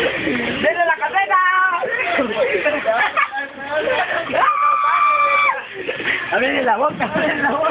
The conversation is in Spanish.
¡Denle la caseta! ¡Ábrele la boca! ¡Ábrele la boca!